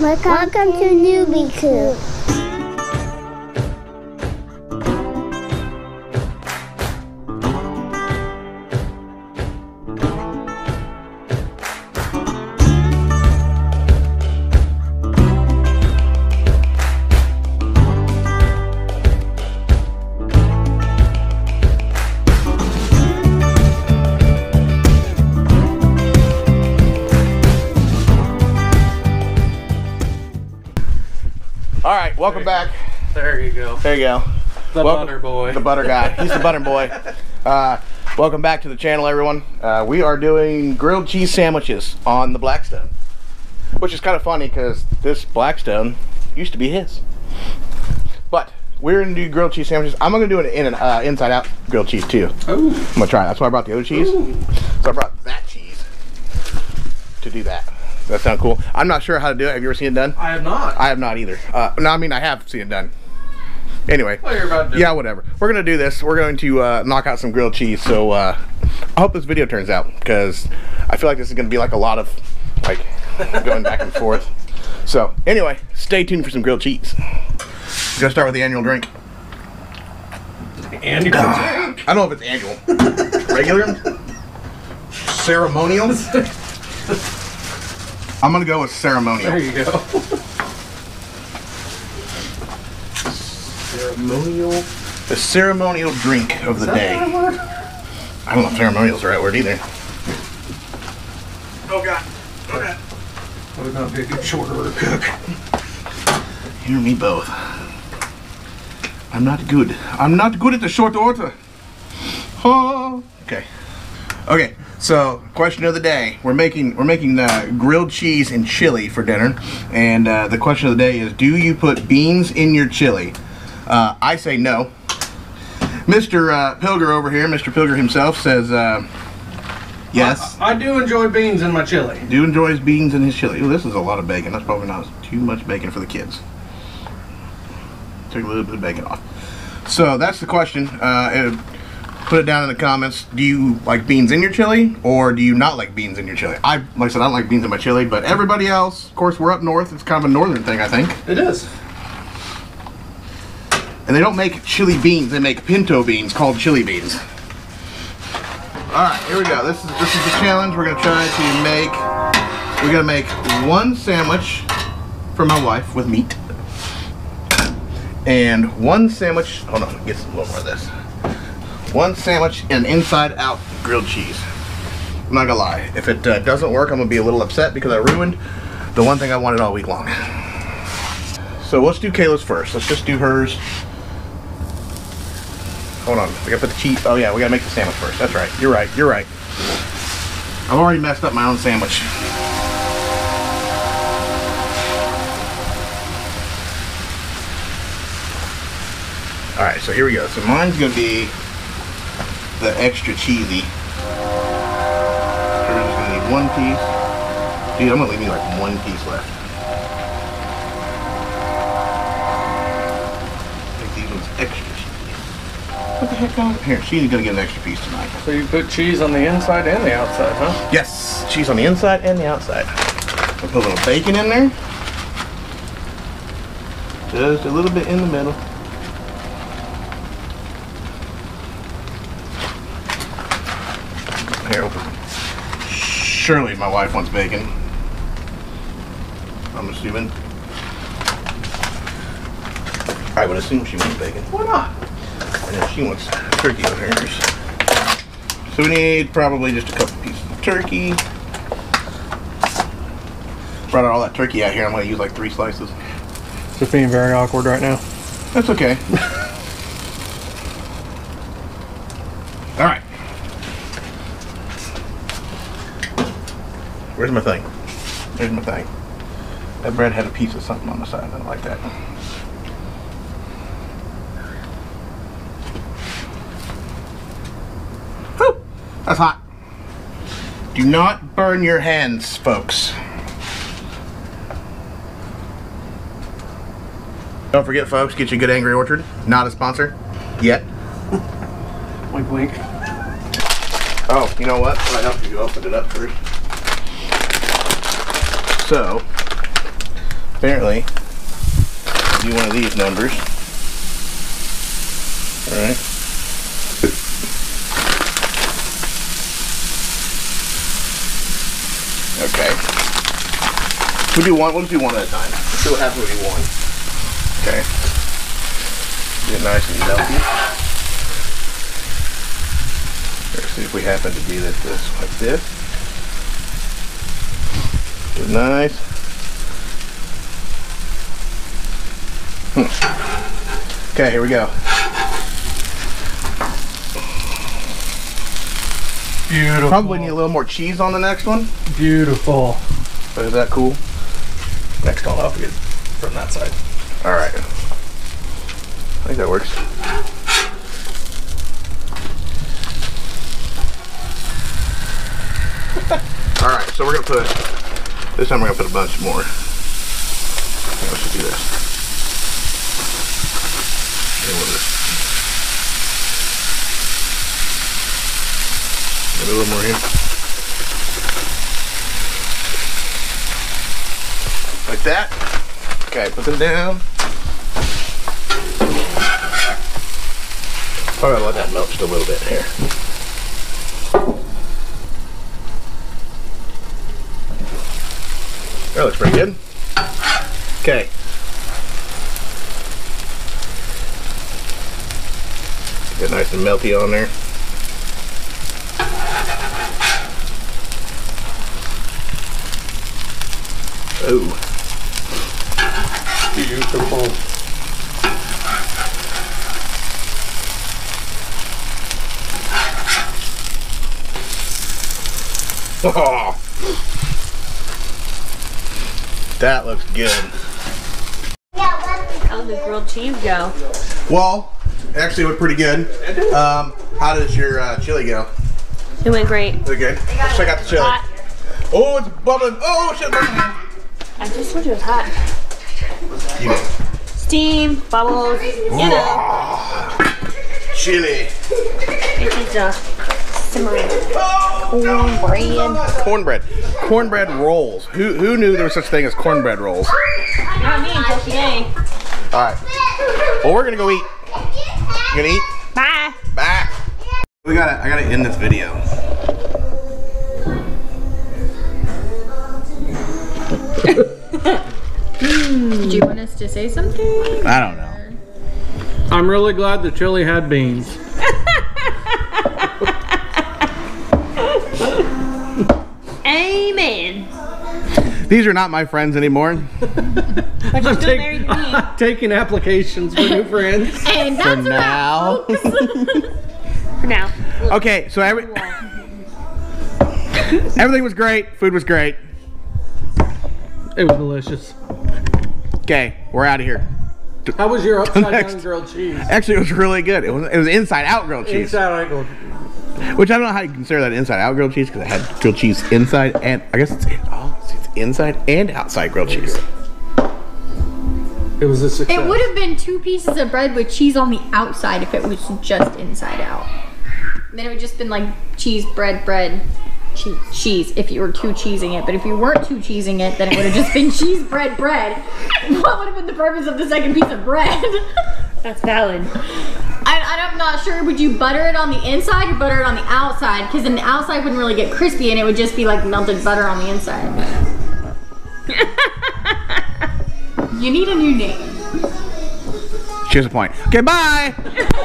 Welcome to NewBQ. Welcome back. There you go. There you go. The Welcome- butter boy. The butter guy. He's the butter boy. Uh, welcome back to the channel, everyone. Uh, we are doing grilled cheese sandwiches on the Blackstone, which is kind of funny because this Blackstone used to be his. But we're gonna do grilled cheese sandwiches. I'm gonna do an in and uh, inside out grilled cheese too. Ooh. I'm gonna try. it. That's why I brought the other cheese. So I brought that cheese to do that. That sounds cool? I'm not sure how to do it. Have you ever seen it done? I have not. I have not either. Uh, no, I mean I have seen it done. Anyway, well, you're about to do yeah, whatever. We're gonna do this. We're going to uh, knock out some grilled cheese. So uh, I hope this video turns out because I feel like this is gonna be like a lot of like going back and forth. So anyway, stay tuned for some grilled cheese. We're gonna start with the annual drink. And you I don't know if it's annual, regular, ceremonial. I'm gonna go with ceremonial. There you go. Ceremonial. The ceremonial drink of the day. I don't know if ceremonial is the right word either. Oh god. Oh god. That would not be a good short order cook. Hear me both. I'm not good. I'm not good at the short order. Oh. Okay. Okay. So, question of the day: We're making we're making uh, grilled cheese and chili for dinner, and uh, the question of the day is: Do you put beans in your chili? Uh, I say no. Mr. Uh, Pilger over here, Mr. Pilger himself, says uh, yes. I, I do enjoy beans in my chili. Do enjoys beans in his chili. Ooh, this is a lot of bacon. That's probably not too much bacon for the kids. Take a little bit of bacon off. So that's the question. Uh, put it down in the comments. Do you like beans in your chili, or do you not like beans in your chili? I, like I said, I don't like beans in my chili, but everybody else, of course, we're up north. It's kind of a northern thing, I think. It is. And they don't make chili beans; they make pinto beans called chili beans. All right, here we go. This is this is the challenge. We're gonna try to make. We're gonna make one sandwich for my wife with meat, and one sandwich. Hold on, get some little more of this. One sandwich and inside-out grilled cheese. I'm not gonna lie. If it uh, doesn't work, I'm gonna be a little upset because I ruined the one thing I wanted all week long. So let's do Kayla's first. Let's just do hers. Hold on. We gotta put the cheese. Oh yeah, we gotta make the sandwich first. That's right. You're right. You're right. I've already messed up my own sandwich. All right, so here we go. So mine's gonna be the extra cheesy. Hers is gonna need one piece. Dude, I'm gonna leave me like one piece left. Make these ones extra cheesy. What the heck on? Here, she's gonna get an extra piece tonight. So you put cheese on the inside and the outside, huh? Yes, cheese on the inside and the outside. I'll put a little bacon in there. Just a little bit in the middle. Here, open. Surely my wife wants bacon. I'm assuming. I would assume she wants bacon. Why not? And then she wants turkey on hers. So we need probably just a couple pieces of turkey. Brought out all that turkey out here. I'm gonna use like three slices. It's just being very awkward right now. That's okay. all right. Where's my thing? There's my thing. That bread had a piece of something on the side. I don't like that. Whew, that's hot. Do not burn your hands, folks. Don't forget, folks, get you a good Angry Orchard. Not a sponsor yet. Wink, wink. Oh, you know what? I'll help you open it up first. So, apparently do one of these numbers. All right. Okay. We do one. We'll do one at a time. See what happens when we do one. Okay. Get nice and melty. Let's see if we happen to do this like this. Get nice. Hmm. Okay, here we go. Beautiful. Probably need a little more cheese on the next one. Beautiful. But is that cool? Next have to get from that side. All right. I think that works. All right, so we're gonna put this time. We're gonna put a bunch more. Let's do this. And we'll just get a little more here, like that. Okay, put them down. Probably let that melt just a little bit here. That looks pretty good. Okay. Get nice and melty on there. Oh. Beautiful. Oh. That looks good. How did the grilled cheese go? Well, actually, it went pretty good. Um, how does your uh, chili go? It went great. Good? Let's check out the chili. Hot. Oh, it's bubbling. Oh, shit. I just told you it was hot. You know. Steam, bubbles, you know. Chili. It is uh, simmering. Cornbread. Cornbread. Cornbread rolls. Who who knew there was such a thing as cornbread rolls? Not me until today. All right. Well, we're gonna go eat. You gonna eat? Bye. Bye. We gotta. I gotta end this video. Did you want us to say something? I don't know. I'm really glad the chili had beans. Amen. These are not my friends anymore. But you're I'm, take- married to me. I'm taking applications for new friends. And For that's now. For now. Okay, so every everything was great. Food was great. It was delicious. Okay, we're out of here. How was your upside Next. down grilled cheese? Actually, it was really good. It was it was inside out grilled cheese, Inside angle. Which I don't know how you consider that inside out grilled cheese because it had grilled cheese inside and I guess it's oh it's inside and outside grilled cheese. It was a success. It would have been two pieces of bread with cheese on the outside if it was just inside out. Then it would just been like cheese, bread, bread, cheese, cheese. If you were two cheesing it, but if you weren't two cheesing it, then it would have just been cheese, bread, bread. What would have been the purpose of the second piece of bread? That's valid. I'm not sure. Would you butter it on the inside or butter it on the outside? Because then the outside wouldn't really get crispy, and it would just be like melted butter on the inside. you need a new name. Cheers, a point. Okay, bye.